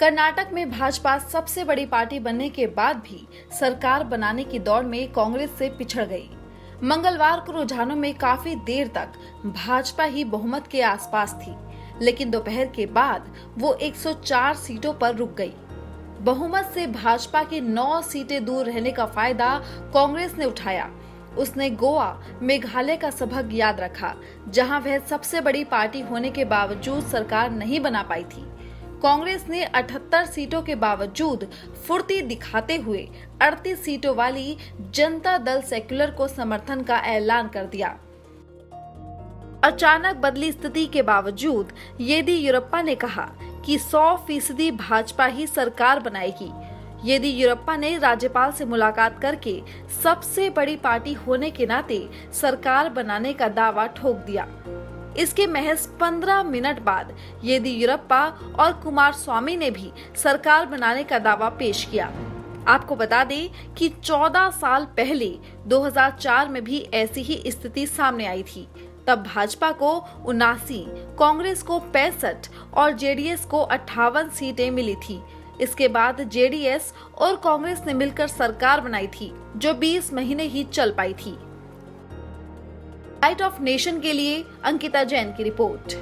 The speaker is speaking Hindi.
कर्नाटक में भाजपा सबसे बड़ी पार्टी बनने के बाद भी सरकार बनाने की दौड़ में कांग्रेस से पिछड़ गई। मंगलवार को रुझानों में काफ़ी देर तक भाजपा ही बहुमत के आसपास थी, लेकिन दोपहर के बाद वो 104 सीटों पर रुक गई। बहुमत से भाजपा के 9 सीटें दूर रहने का फ़ायदा कांग्रेस ने उठाया। उसने गोवा, मेघालय का सबक याद रखा, जहाँ वह सबसे बड़ी पार्टी होने के बावजूद सरकार नहीं बना पाई थी। कांग्रेस ने 78 सीटों के बावजूद फुर्ती दिखाते हुए 38 सीटों वाली जनता दल सेक्युलर को समर्थन का ऐलान कर दिया। अचानक बदली स्थिति के बावजूद येदियुरप्पा ने कहा कि 100 फ़ीसदी भाजपा ही सरकार बनाएगी। येदियुरप्पा ने राज्यपाल से मुलाकात करके सबसे बड़ी पार्टी होने के नाते सरकार बनाने का दावा ठोक दिया। इसके महज 15 मिनट बाद येदियुरप्पा और कुमार स्वामी ने भी सरकार बनाने का दावा पेश किया। आपको बता दें कि 14 साल पहले 2004 में भी ऐसी ही स्थिति सामने आई थी। तब भाजपा को उनासी कांग्रेस को पैंसठ और जेडीएस को अट्ठावन सीटें मिली थी। इसके बाद जेडीएस और कांग्रेस ने मिलकर सरकार बनाई थी, जो 20 महीने ही चल पाई थी। लाइट ऑफ़ नेशन के लिए अंकिता जैन की रिपोर्ट।